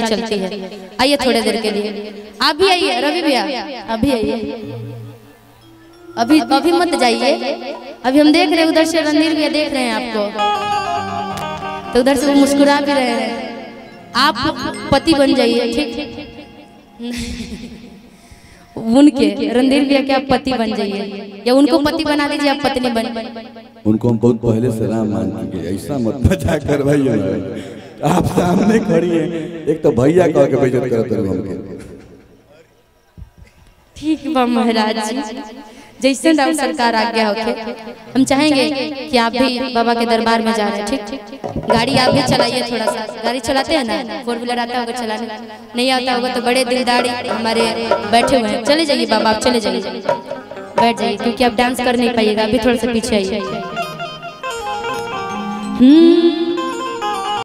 शादी चलती है। आइए थोड़ी देर के लिए। आप भी आइए रवि भैया। अभी आइए। अभी अभी मत जाइए। अभी हम देख रहे हैं उधर से रणधीर भैया देख रहे हैं आपको। तो उधर से वो मुस्कुरा भी रहे हैं। आप पति बन जाइए ठीक? उनके रणधीर भैया के आप पति बन जाइए। या उनको पति बना दीजिए आप पत्नी बन। उनको हम बहुत पहले से राम मान हैं। ऐसा मत मज़ाक करवाइए ना। आप सामने खड़ी हैं। एक तो भैया कह के बेइज्जत करत रहो हमके ठीक बा महाराज जी। जैसे राम सरकार आज्ञा होके हम चाहेंगे कि आप भी बाबा के दरबार में जा रहे हैं ठीक? गाड़ी आप भी चलाइए थोड़ा सा। गाड़ी चलाते हैं ना? फोर व्हीलर आता होगा चलाने। नहीं आता होगा तो बड़े दिलदारी हमारे बैठे हुए हैं। चले जाइए बाबा, आप चले जाइए। बैठ जाइए, क्योंकि आप डांस कर नहीं पाइएगा। अभी थोड़ा सा पीछे आइए। हम्म।